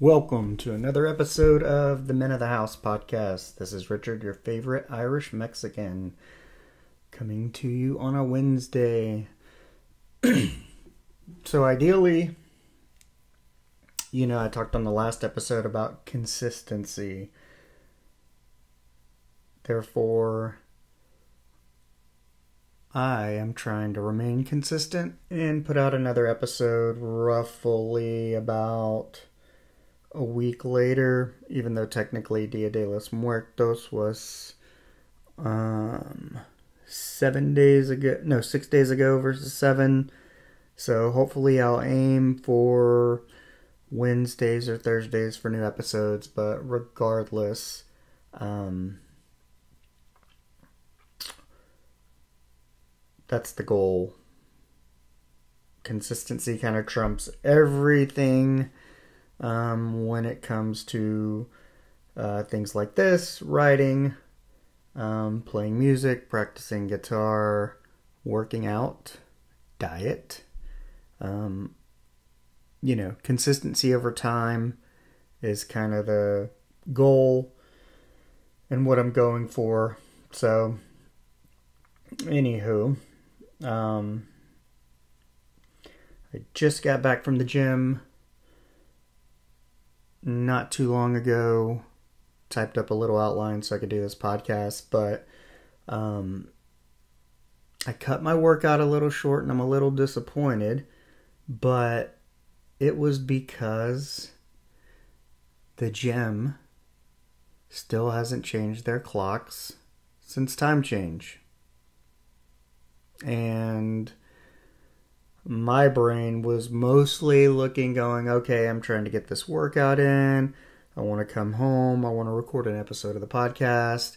Welcome to another episode of the Men of the House podcast. This is Richard, your favorite Irish Mexican, coming to you on a Wednesday. so, ideally, you know, I talked on the last episode about consistency. Therefore, I am trying to remain consistent and put out another episode roughly about a week later, even though technically Dia de los Muertos was um, seven days ago, no, six days ago versus seven. So hopefully I'll aim for Wednesdays or Thursdays for new episodes, but regardless, um, that's the goal. Consistency kind of trumps everything um, when it comes to uh, things like this writing, um, playing music, practicing guitar, working out, diet. Um, you know, consistency over time is kind of the goal and what I'm going for. So, anywho, um, I just got back from the gym not too long ago. Typed up a little outline so I could do this podcast, but um, I cut my workout a little short and I'm a little disappointed, but it was because the gym still hasn't changed their clocks since time change. And my brain was mostly looking, going, okay, I'm trying to get this workout in. I want to come home. I want to record an episode of the podcast,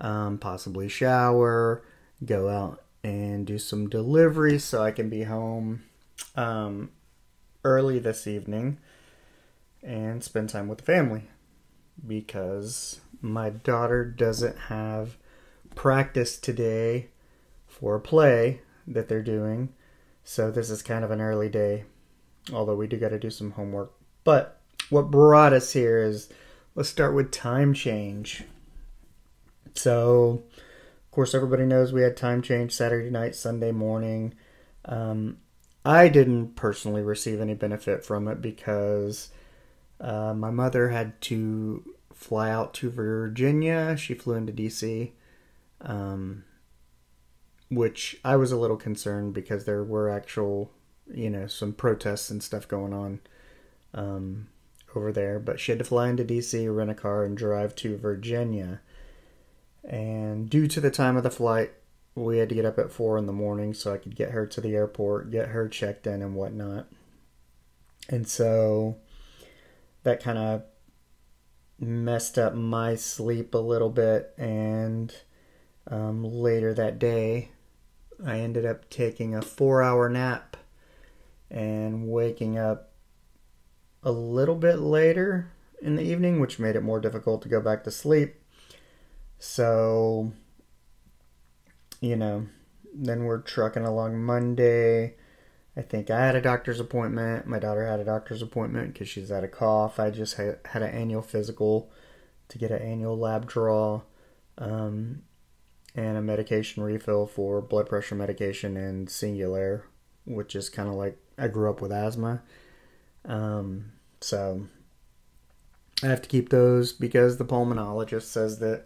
um, possibly shower, go out and do some deliveries so I can be home um, early this evening and spend time with the family because my daughter doesn't have practice today for a play that they're doing so this is kind of an early day, although we do got to do some homework. But what brought us here is let's start with time change. So, of course, everybody knows we had time change Saturday night, Sunday morning. Um, I didn't personally receive any benefit from it because uh, my mother had to fly out to Virginia. She flew into DC. Um, which I was a little concerned because there were actual, you know, some protests and stuff going on um, over there. But she had to fly into DC, rent a car, and drive to Virginia. And due to the time of the flight, we had to get up at four in the morning so I could get her to the airport, get her checked in, and whatnot. And so that kind of messed up my sleep a little bit. And um, later that day, I ended up taking a four hour nap and waking up a little bit later in the evening, which made it more difficult to go back to sleep. So, you know, then we're trucking along Monday. I think I had a doctor's appointment. My daughter had a doctor's appointment because she's had a cough. I just had, had an annual physical to get an annual lab draw. Um, and a medication refill for blood pressure medication and Singulair, which is kind of like I grew up with asthma. Um, so I have to keep those because the pulmonologist says that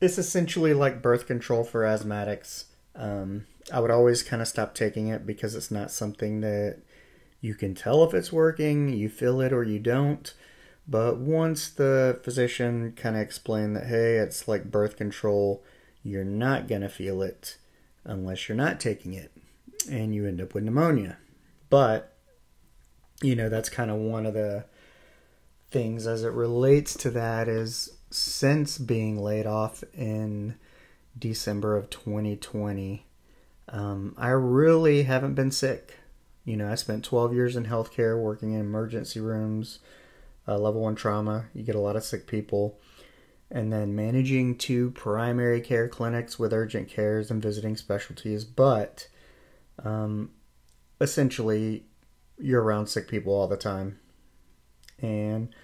it's essentially like birth control for asthmatics. Um, I would always kind of stop taking it because it's not something that you can tell if it's working, you feel it or you don't. But once the physician kind of explained that, hey, it's like birth control, you're not going to feel it unless you're not taking it and you end up with pneumonia. But, you know, that's kind of one of the things as it relates to that is since being laid off in December of 2020, um, I really haven't been sick. You know, I spent 12 years in healthcare working in emergency rooms, uh, level one trauma. You get a lot of sick people and then managing two primary care clinics with urgent cares and visiting specialties. But um, essentially, you're around sick people all the time. And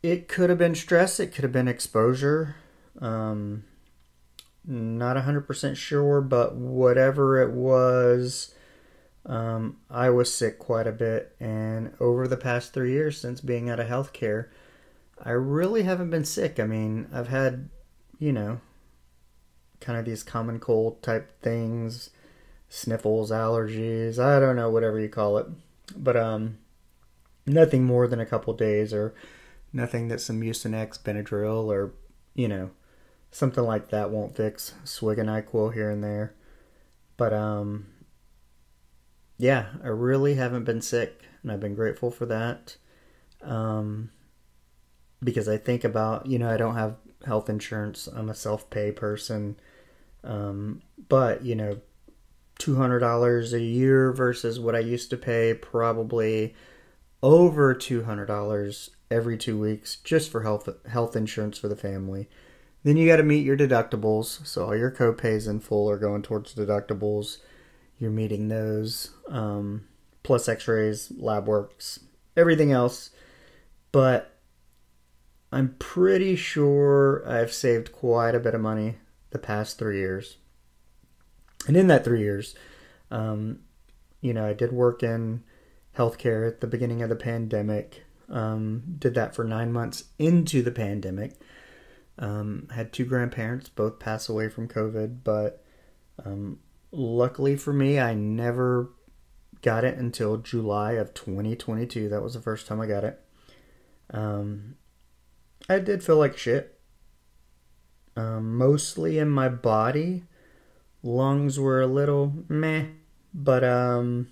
it could have been stress, it could have been exposure. Um, not 100% sure, but whatever it was, um, I was sick quite a bit. And over the past three years since being out of healthcare, I really haven't been sick. I mean, I've had, you know, kind of these common cold type things, sniffles, allergies, I don't know, whatever you call it. But um nothing more than a couple days or nothing that some Mucinex, Benadryl or, you know, something like that won't fix. Swig a NyQuil here and there. But um yeah, I really haven't been sick and I've been grateful for that. Um because I think about, you know, I don't have health insurance. I'm a self pay person. Um, but, you know, $200 a year versus what I used to pay, probably over $200 every two weeks just for health, health insurance for the family. Then you got to meet your deductibles. So all your copays in full are going towards deductibles. You're meeting those, um, plus x rays, lab works, everything else. But I'm pretty sure I've saved quite a bit of money the past three years. And in that three years, um, you know, I did work in healthcare at the beginning of the pandemic. Um, did that for nine months into the pandemic. Um, had two grandparents, both pass away from COVID, but um, luckily for me, I never got it until July of 2022. That was the first time I got it. Um, I did feel like shit. Um, mostly in my body. Lungs were a little meh, but um,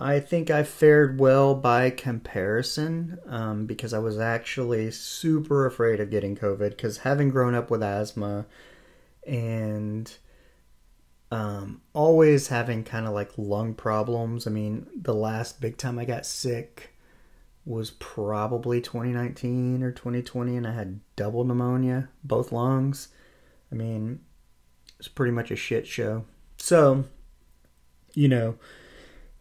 I think I fared well by comparison um, because I was actually super afraid of getting COVID because having grown up with asthma and um, always having kind of like lung problems. I mean, the last big time I got sick was probably 2019 or 2020, and I had double pneumonia, both lungs. I mean, it's pretty much a shit show. So, you know,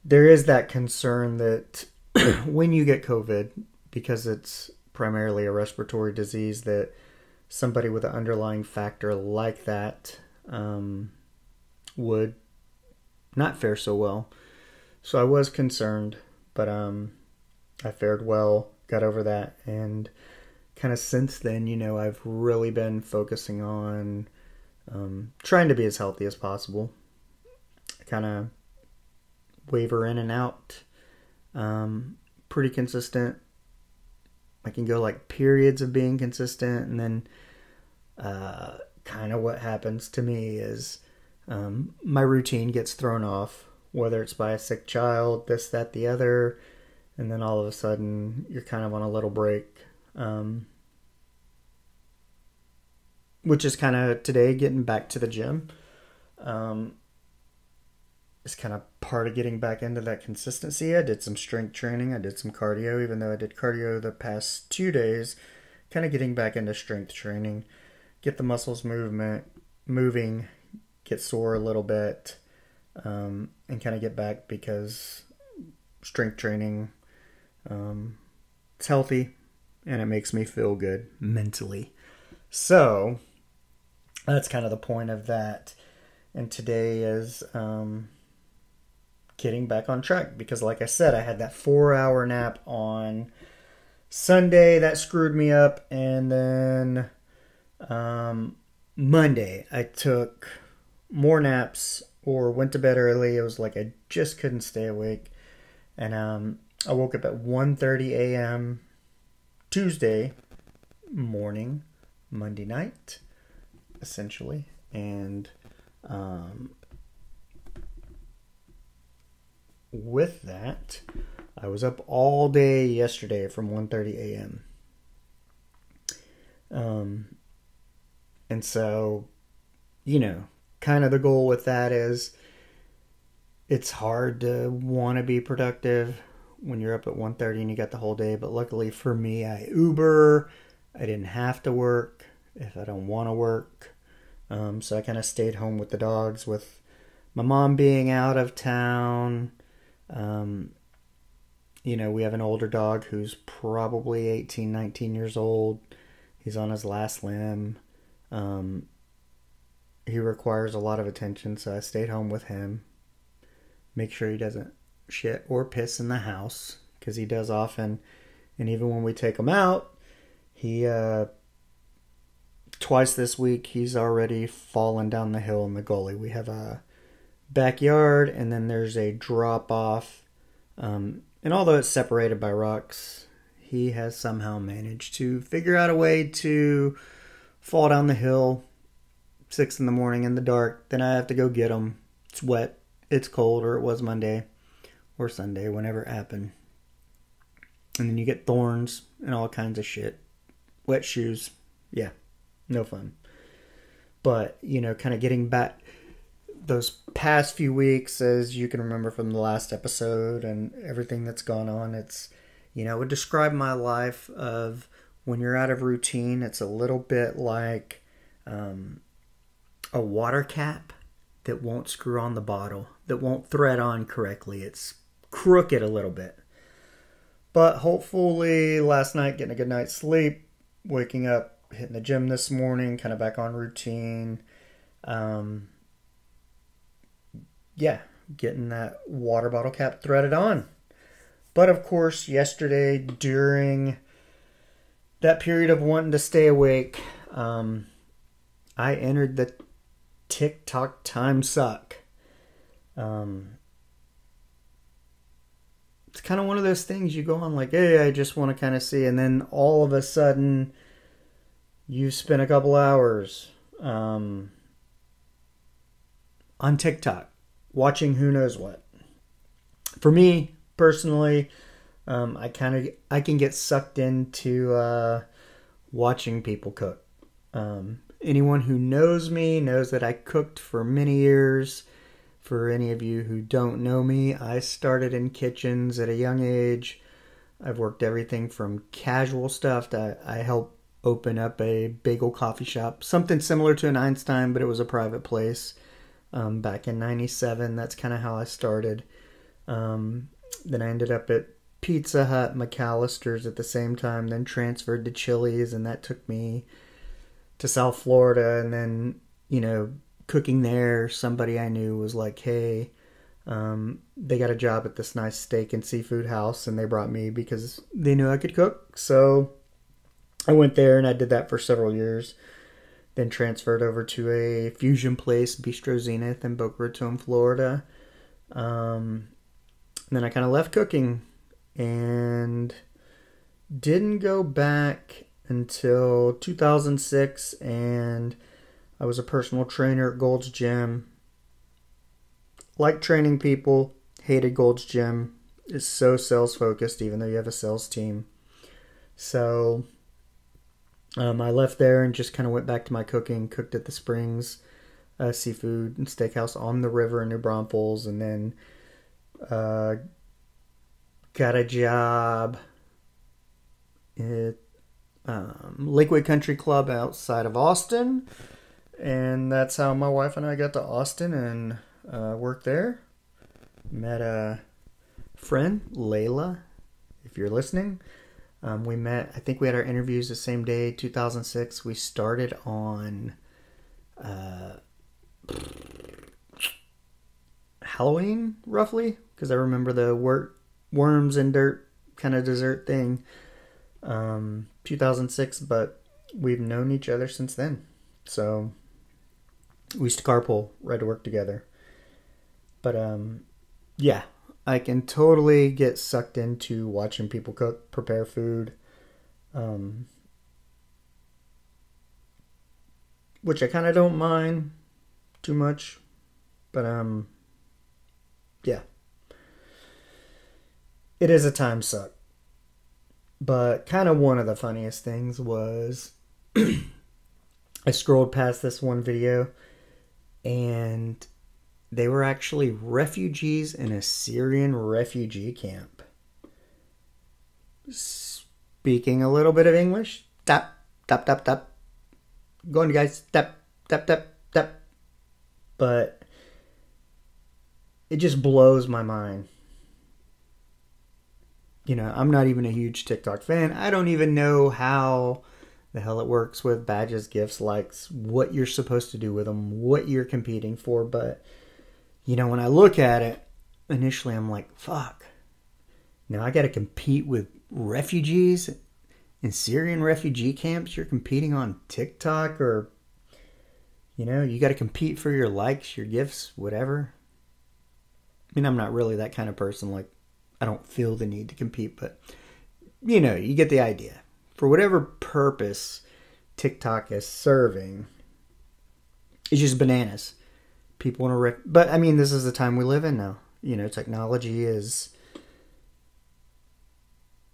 there is that concern that when you get COVID, because it's primarily a respiratory disease, that somebody with an underlying factor like that um, would not fare so well. So I was concerned, but um, I fared well, got over that, and kind of since then, you know, I've really been focusing on um, trying to be as healthy as possible. I kind of waver in and out, um, pretty consistent. I can go like periods of being consistent, and then uh, kind of what happens to me is um, my routine gets thrown off, whether it's by a sick child, this, that, the other and then all of a sudden you're kind of on a little break. Um, which is kind of today getting back to the gym. Um, kind of part of getting back into that consistency. I did some strength training, I did some cardio, even though I did cardio the past two days. Kind of getting back into strength training, get the muscles movement moving, get sore a little bit, um, and kind of get back because strength training um, it's healthy and it makes me feel good mentally. So that's kind of the point of that. And today is um, getting back on track because, like I said, I had that four hour nap on Sunday that screwed me up. And then um, Monday, I took more naps or went to bed early. It was like I just couldn't stay awake. And um, I woke up at 1:30 a.m. Tuesday morning, Monday night, essentially, and um, with that, I was up all day yesterday from 1:30 a.m. Um, and so, you know, kind of the goal with that is it's hard to want to be productive when you're up at 1.30 and you got the whole day but luckily for me i uber i didn't have to work if i don't want to work um, so i kind of stayed home with the dogs with my mom being out of town um, you know, we have an older dog who's probably 18, 19 years old. He's on his last limb. Um, he requires a lot of attention, so I stayed home with him. Make sure he doesn't shit or piss in the house because he does often. And even when we take him out, he uh, twice this week he's already fallen down the hill in the gully. We have a backyard, and then there's a drop off. Um, and although it's separated by rocks, he has somehow managed to figure out a way to fall down the hill six in the morning in the dark. Then I have to go get him. It's wet. It's cold, or it was Monday or Sunday, whenever it happened. And then you get thorns and all kinds of shit. Wet shoes. Yeah, no fun. But, you know, kind of getting back those past few weeks, as you can remember from the last episode and everything that's gone on, it's you know, would describe my life of when you're out of routine, it's a little bit like um, a water cap that won't screw on the bottle, that won't thread on correctly. It's crooked a little bit. But hopefully, last night, getting a good night's sleep, waking up, hitting the gym this morning, kind of back on routine. Um, yeah, getting that water bottle cap threaded on. But of course, yesterday during that period of wanting to stay awake, um, I entered the TikTok time suck. Um, it's kind of one of those things you go on like, hey, I just want to kind of see, and then all of a sudden, you spend a couple hours um, on TikTok watching who knows what. For me, personally, um, I kind of I can get sucked into uh, watching people cook. Um, anyone who knows me knows that I cooked for many years. For any of you who don't know me, I started in kitchens at a young age. I've worked everything from casual stuff to I helped open up a bagel coffee shop, something similar to an Einstein, but it was a private place. Um, back in '97, that's kind of how I started. Um, then I ended up at Pizza Hut, McAlister's at the same time, then transferred to Chili's, and that took me to South Florida. And then, you know, cooking there, somebody I knew was like, hey, um, they got a job at this nice steak and seafood house, and they brought me because they knew I could cook. So I went there and I did that for several years. Then transferred over to a fusion place, Bistro Zenith in Boca Raton, Florida. Um, then I kind of left cooking and didn't go back until 2006 and I was a personal trainer at Gold's Gym. Like training people, hated Gold's Gym. It's so sales focused even though you have a sales team. So um, I left there and just kind of went back to my cooking, cooked at the Springs uh, Seafood and Steakhouse on the river in New Braunfels and then uh, got a job at um, Lakewood Country Club outside of Austin. And that's how my wife and I got to Austin and uh, worked there. Met a friend, Layla, if you're listening. Um, we met, I think we had our interviews the same day, 2006. We started on uh, Halloween, roughly because I remember the wor- worms and dirt kind of dessert thing. Um, 2006, but we've known each other since then. So we used to carpool, ride to work together. But um, yeah, I can totally get sucked into watching people cook, prepare food. Um, which I kind of don't mind too much, but um, yeah. It is a time suck. But kind of one of the funniest things was I scrolled past this one video and they were actually refugees in a Syrian refugee camp. Speaking a little bit of English, tap, tap, tap, tap. Go on, guys, tap, tap, tap, tap. But it just blows my mind you know, I'm not even a huge TikTok fan. I don't even know how the hell it works with badges, gifts, likes, what you're supposed to do with them, what you're competing for. But, you know, when I look at it, initially I'm like, fuck. Now I got to compete with refugees in Syrian refugee camps. You're competing on TikTok or, you know, you got to compete for your likes, your gifts, whatever. I mean, I'm not really that kind of person. Like, I don't feel the need to compete, but you know, you get the idea. For whatever purpose TikTok is serving, it's just bananas. People want to rip, but I mean, this is the time we live in now. You know, technology is.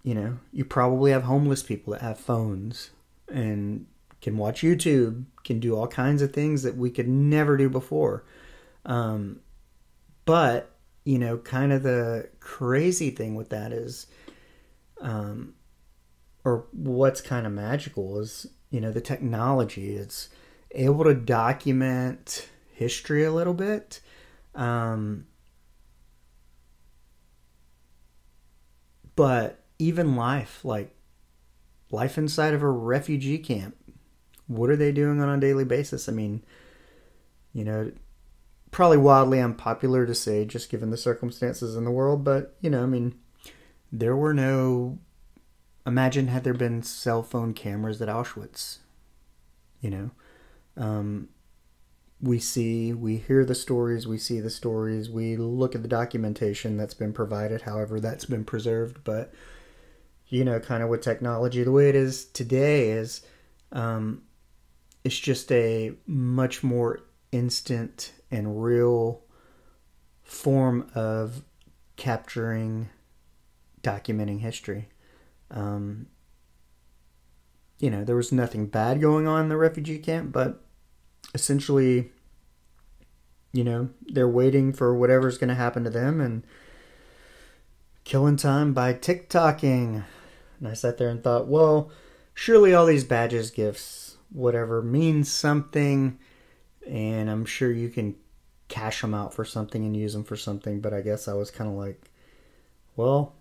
You know, you probably have homeless people that have phones and can watch YouTube, can do all kinds of things that we could never do before. Um, but you know, kind of the crazy thing with that is, um, or what's kind of magical is, you know, the technology. It's able to document history a little bit. Um, but even life, like life inside of a refugee camp, what are they doing on a daily basis? I mean, you know, probably wildly unpopular to say just given the circumstances in the world, but you know, I mean, there were no. Imagine had there been cell phone cameras at Auschwitz. You know, um, we see, we hear the stories, we see the stories, we look at the documentation that's been provided, however that's been preserved. But you know, kind of with technology, the way it is today is, um, it's just a much more instant and real form of capturing, documenting history. Um, you know, there was nothing bad going on in the refugee camp, but essentially, you know, they're waiting for whatever's going to happen to them and killing time by TikToking. And I sat there and thought, well, surely all these badges, gifts, whatever means something, and I'm sure you can cash them out for something and use them for something. But I guess I was kind of like, well,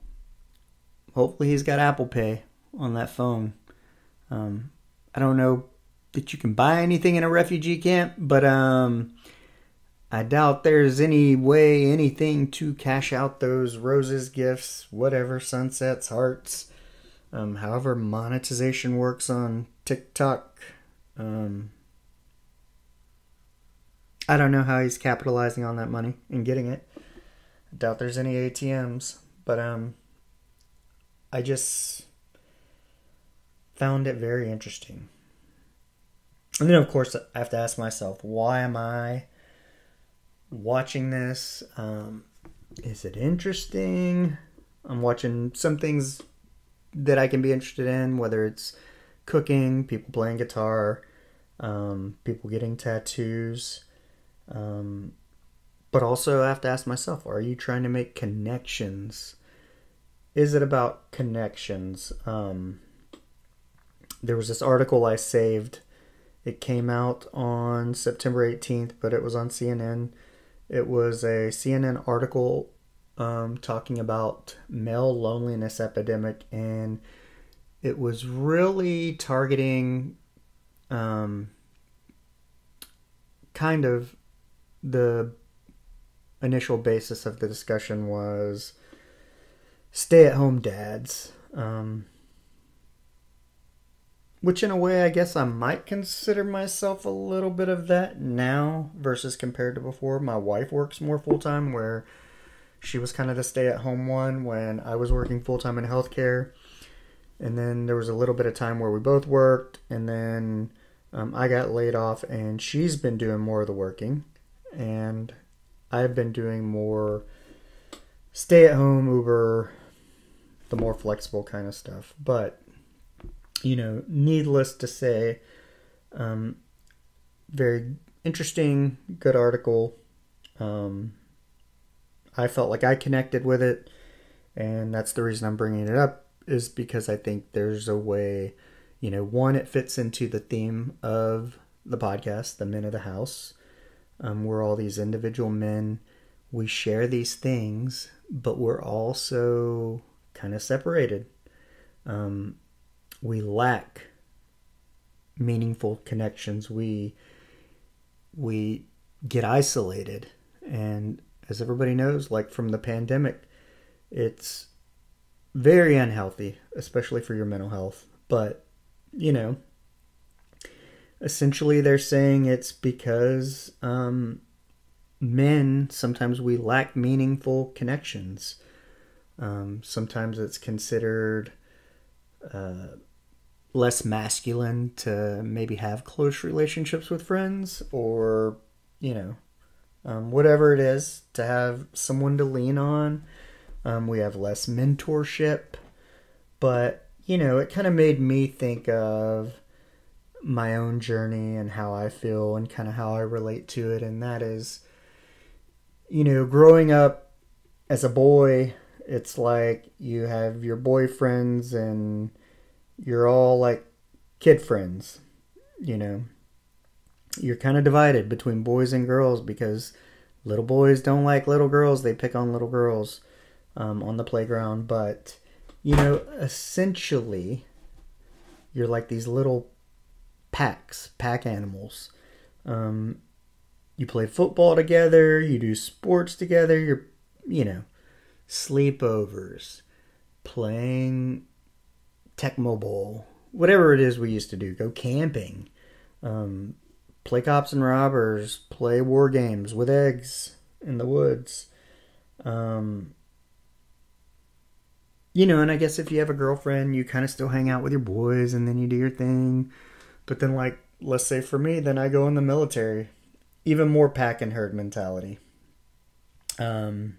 hopefully he's got Apple Pay on that phone. Um, I don't know that you can buy anything in a refugee camp, but um, I doubt there's any way, anything to cash out those roses, gifts, whatever, sunsets, hearts, um, however monetization works on TikTok. Um, I don't know how he's capitalizing on that money and getting it. I doubt there's any ATMs, but um I just found it very interesting. And then of course I have to ask myself, why am I watching this? Um is it interesting? I'm watching some things that I can be interested in, whether it's cooking, people playing guitar, um, people getting tattoos, um, but also, I have to ask myself are you trying to make connections? Is it about connections? Um, there was this article I saved. It came out on September 18th, but it was on CNN. It was a CNN article um, talking about male loneliness epidemic, and it was really targeting um, kind of the initial basis of the discussion was stay at home dads. Um, which, in a way, I guess I might consider myself a little bit of that now versus compared to before. My wife works more full time, where she was kind of the stay at home one when I was working full time in healthcare. And then there was a little bit of time where we both worked, and then um, I got laid off, and she's been doing more of the working and I've been doing more stay at home Uber, the more flexible kind of stuff. But, you know, needless to say, um, very interesting, good article. Um, I felt like I connected with it, and that's the reason I'm bringing it up, is because I think there's a way, you know, one, it fits into the theme of the podcast, The Men of the House um, we're all these individual men. We share these things, but we're also kind of separated. Um, we lack meaningful connections. We we get isolated, and as everybody knows, like from the pandemic, it's very unhealthy, especially for your mental health. But you know, essentially, they're saying it's because um, men sometimes we lack meaningful connections. Um, sometimes it's considered uh, less masculine to maybe have close relationships with friends or, you know, um, whatever it is, to have someone to lean on. Um, we have less mentorship. But, you know, it kind of made me think of my own journey and how I feel and kind of how I relate to it. And that is you know, growing up as a boy, it's like you have your boyfriends and you're all like kid friends, you know. You're kind of divided between boys and girls because little boys don't like little girls, they pick on little girls um, on the playground. But, you know, essentially, you're like these little packs, pack animals. Um, you play football together, you do sports together, you're, you know, sleepovers, playing Tecmo Bowl, whatever it is we used to do, go camping, um, play cops and robbers, play war games with eggs in the woods. Um, you know, and I guess if you have a girlfriend, you kind of still hang out with your boys and then you do your thing. But then, like, let's say for me, then I go in the military even more pack and herd mentality. Um,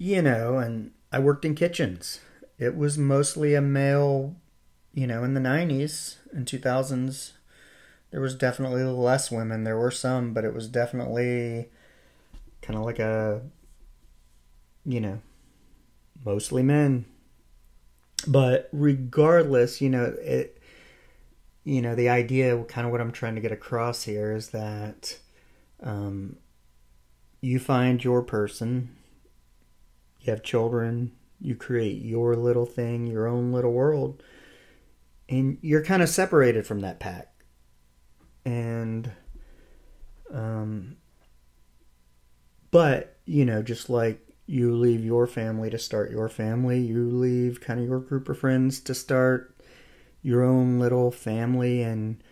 you know, and I worked in kitchens. It was mostly a male, you know, in the 90s and 2000s. There was definitely less women. There were some, but it was definitely kind of like a, you know, mostly men. But regardless, you know, it you know, the idea, kind of what I'm trying to get across here is that um, you find your person, you have children, you create your little thing, your own little world, and you're kind of separated from that pack. And, um, but, you know, just like you leave your family to start your family, you leave kind of your group of friends to start your own little family and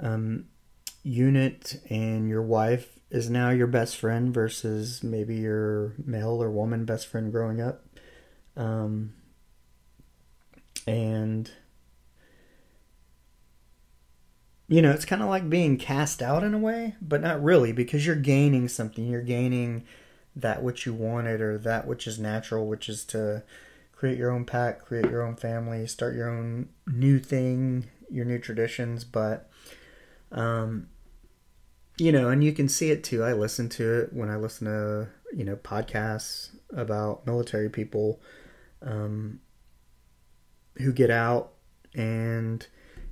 um, unit, and your wife is now your best friend versus maybe your male or woman best friend growing up. Um, and you know, it's kind of like being cast out in a way, but not really because you're gaining something. You're gaining that which you wanted or that which is natural, which is to create your own pack, create your own family, start your own new thing, your new traditions. But, um, you know, and you can see it too. I listen to it when I listen to, you know, podcasts about military people um, who get out and,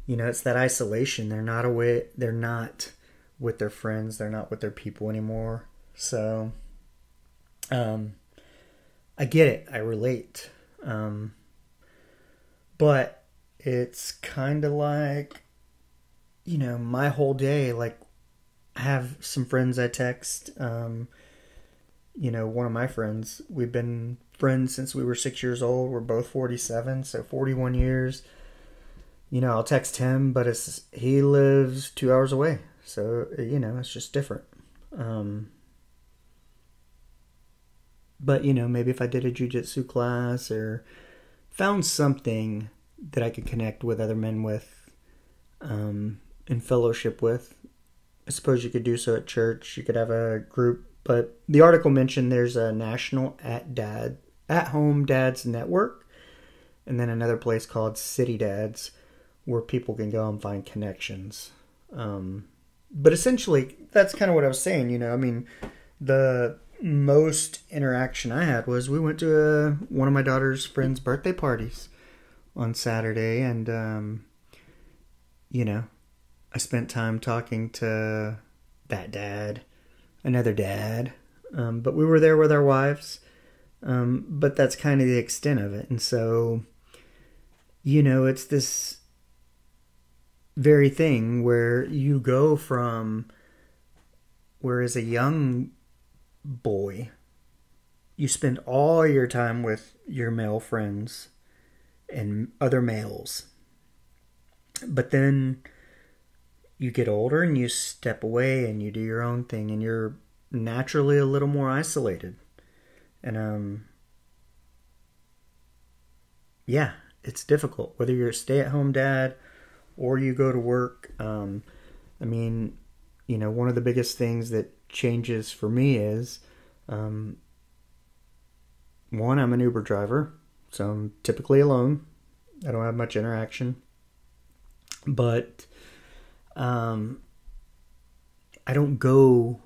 you know, it's that isolation. They're not away, they're not with their friends, they're not with their people anymore. So, um, I get it. I relate. Um, but it's kind of like, you know, my whole day, like, Have some friends I text. Um, you know, one of my friends, we've been friends since we were six years old. We're both 47, so 41 years. You know, I'll text him, but it's he lives two hours away, so you know it's just different. Um, but you know, maybe if I did a jujitsu class or found something that I could connect with other men with, um, and fellowship with, I suppose you could do so at church. You could have a group, but the article mentioned there's a national at dad at home dads network, and then another place called City Dads, where people can go and find connections. Um, but essentially, that's kind of what I was saying. You know, I mean, the most interaction I had was we went to a, one of my daughter's friends' birthday parties on Saturday, and um, you know, I spent time talking to that dad, another dad, um, but we were there with our wives, Um, but that's kind of the extent of it. And so, you know, it's this very thing where you go from where as a young boy you spend all your time with your male friends and other males but then you get older and you step away and you do your own thing and you're naturally a little more isolated and um yeah it's difficult whether you're a stay-at-home dad or you go to work. Um, I mean, you know, one of the biggest things that changes for me is um, one, I'm an Uber driver, so I'm typically alone. I don't have much interaction. But um, I don't go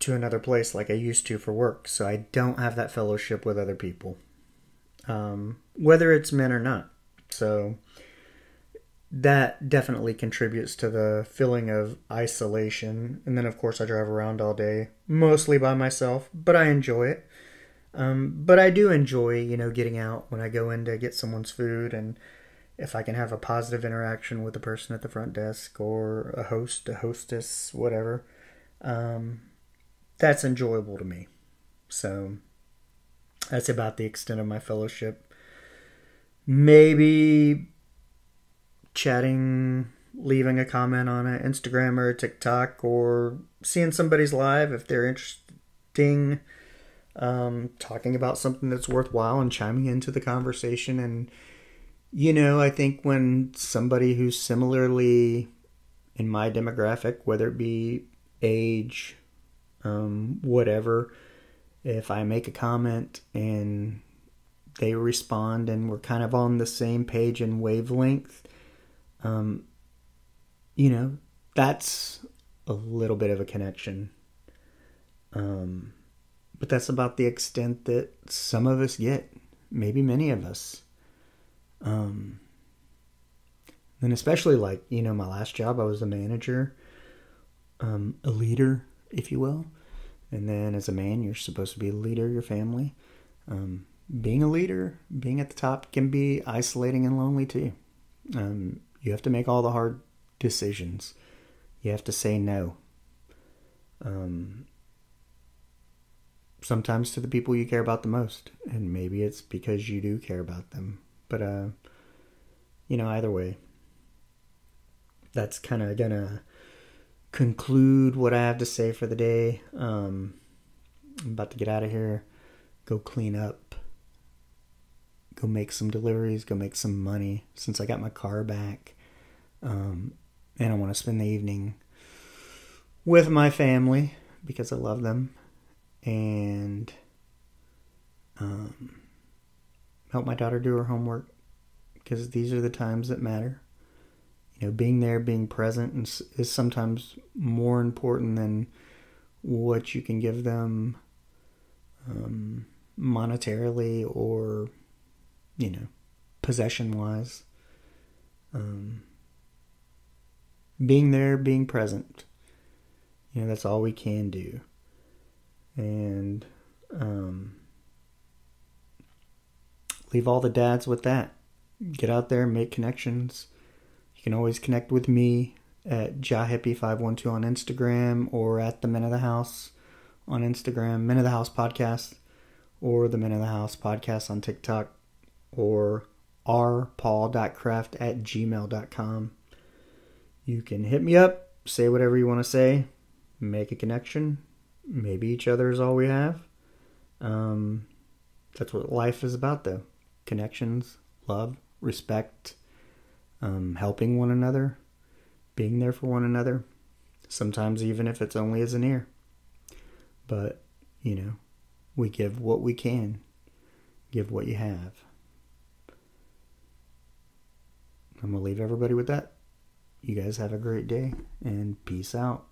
to another place like I used to for work, so I don't have that fellowship with other people, um, whether it's men or not. So that definitely contributes to the feeling of isolation. And then, of course, I drive around all day, mostly by myself, but I enjoy it. Um, but I do enjoy, you know, getting out when I go in to get someone's food and if I can have a positive interaction with the person at the front desk or a host, a hostess, whatever, um, that's enjoyable to me. So that's about the extent of my fellowship. Maybe chatting, leaving a comment on an Instagram or a TikTok, or seeing somebody's live if they're interesting, um, talking about something that's worthwhile and chiming into the conversation. And, you know, I think when somebody who's similarly in my demographic, whether it be age, um, whatever, if I make a comment and they respond and we're kind of on the same page and wavelength, um, you know, that's a little bit of a connection. Um, but that's about the extent that some of us get, maybe many of us. Um, and especially like, you know, my last job, I was a manager, um, a leader, if you will. And then as a man, you're supposed to be a leader of your family. Um, being a leader, being at the top can be isolating and lonely too. Um, you have to make all the hard decisions. You have to say no. Um, sometimes to the people you care about the most, and maybe it's because you do care about them. But uh, you know, either way, that's kind of gonna conclude what I have to say for the day. Um, I'm about to get out of here, go clean up go make some deliveries, go make some money since I got my car back. Um, and I want to spend the evening with my family because I love them and um, help my daughter do her homework because these are the times that matter. You know, being there, being present is sometimes more important than what you can give them um, monetarily or you know, possession wise. Um, being there, being present. You know, that's all we can do. And um, leave all the dads with that. Get out there, make connections. You can always connect with me at jahippie512 on Instagram or at the Men of the House on Instagram, Men of the House Podcast, or the Men of the House Podcast on TikTok or rpaul.craft at gmail.com. You can hit me up, say whatever you want to say, make a connection. Maybe each other is all we have. Um, that's what life is about, though connections, love, respect, um, helping one another, being there for one another. Sometimes, even if it's only as an ear. But, you know, we give what we can, give what you have. I'm going to leave everybody with that. You guys have a great day and peace out.